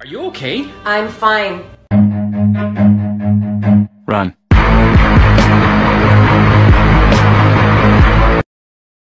Are You okay? I'm fine. Run.